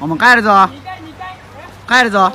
お前帰るぞ。帰るぞ。